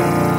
Bye.